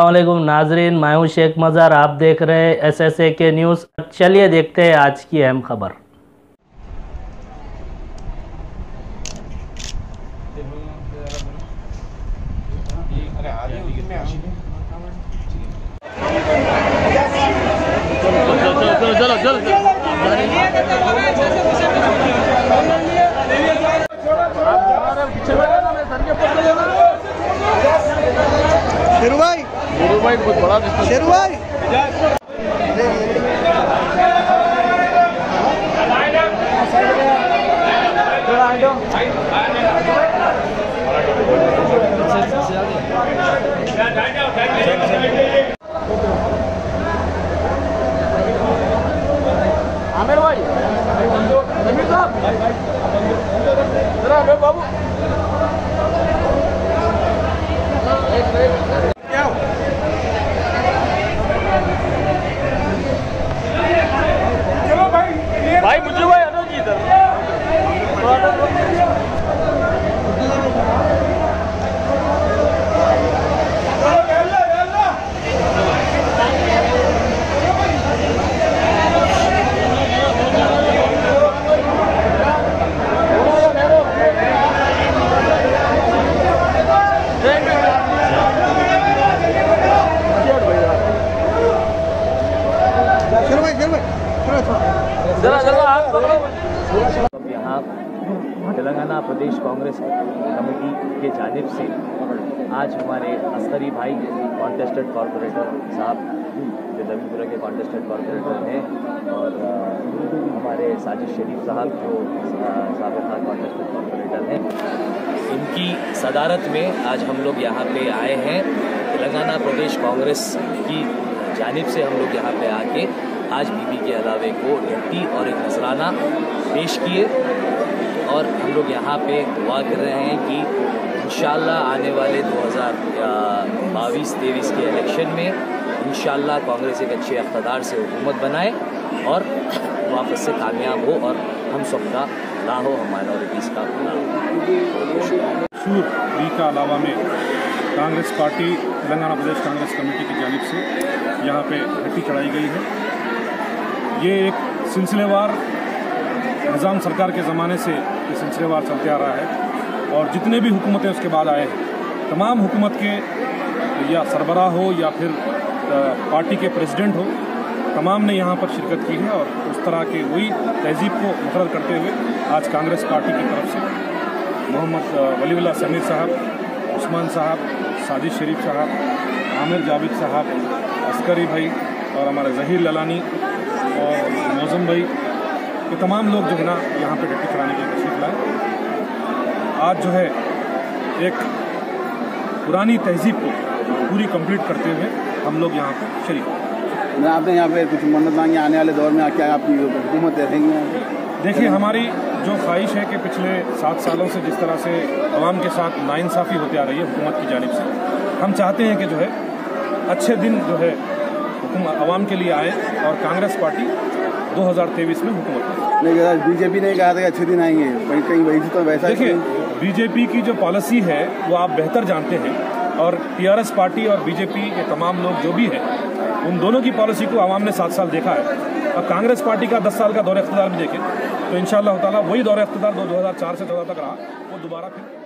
वालेकुम नाजरीन, मैं हूँ शेख मज़ार, आप देख रहे हैं एस एस ए के न्यूज़। चलिए देखते हैं आज की अहम खबर। शेरू गुरु भाई बहुत बड़ा डिस्टेंस शेरू भाई आमिर भाई जमीर साहब। जरा आमिर बाबू भाई मुझे भाई अनु जी इधर शेरू भाई शेरू भाई थोड़ा थोड़ा जरा जरा हाथ पकड़ो अब यहाँ तेलंगाना प्रदेश कांग्रेस कमेटी के जानिब से आज हमारे अस्तरी भाई कॉन्टेस्टेड कॉरपोरेटर साहब जो दमीपुरा के कॉन्टेस्टेड कॉरपोरेटर हैं और हमारे साजिद शरीफ साहब, जो सबका कॉन्टेस्टेड कॉरपोरेटर हैं। इनकी सदारत में आज हम लोग यहाँ पे आए हैं। तेलंगाना प्रदेश कांग्रेस की जानिब से हम लोग यहाँ पे आके आज बीबी के अलावे को रट्टी और एक नजराना पेश किए और हम लोग यहाँ पे दुआ कर रहे हैं कि इन आने वाले 2022 तेईस के इलेक्शन में इन कांग्रेस एक अच्छे अख्तदार से हुकूमत बनाए और वापस से कामयाब हो और हम सबका ला हो हम माइनॉरिटीज़ का भला हो सूर वी का अलावा में कांग्रेस पार्टी, तेलंगाना प्रदेश कांग्रेस कमेटी की जानिब से यहाँ पे हट्टी चढ़ाई गई है। ये एक सिलसिलेवार निज़ाम सरकार के ज़माने से ये सिलसिलेवार चलते आ रहा है और जितने भी हुकूमतें उसके बाद आए हैं तमाम हुकूमत के या सरबरा हो या फिर पार्टी के प्रेसिडेंट हो तमाम ने यहाँ पर शिरकत की है और उस तरह के वही तहजीब को मुकर करते हुए आज कांग्रेस पार्टी की तरफ़ से मोहम्मद अ, समीर साहब उस्मान साहब साजिद शरीफ साहब आमिर जावेद साहब अस्करी भाई और हमारे जहीर ललानी और मौज़म भाई ये तमाम लोग जो है ना यहाँ पे डट्टी चढ़ाने की लिए तशरीफ़ लाए। आज जो है एक पुरानी तहजीब को पूरी कंप्लीट करते हुए हम लोग यहाँ पर शरीक मैं आपने यहाँ पे कुछ मन्नत मांगी आने वाले दौर में क्या आपकी हुकूमत रहेंगी देखिए हमारी जो ख्वाहिश है कि पिछले सात सालों से जिस तरह से अवाम के साथ नाइंसाफ़ी होती आ रही है हुकूमत की जानब से हम चाहते हैं कि जो है अच्छे दिन जो है अवाम के लिए आए और कांग्रेस पार्टी 2023 में हुकूमत नहीं बीजेपी ने कहा था कि अच्छे दिन आएँगे कहीं कहीं वही तो वैसा देखिए बीजेपी की जो पॉलिसी है वो आप बेहतर जानते हैं और टीआरएस पार्टी और बीजेपी के तमाम लोग जो भी हैं उन दोनों की पॉलिसी को आवाम ने सात साल देखा है। और कांग्रेस पार्टी का दस साल का दौर इख्तदार भी देखें तो इन ताला वही दौर इख्तदार दो हज़ार चार से चौदह तक रहा वो दोबारा फिर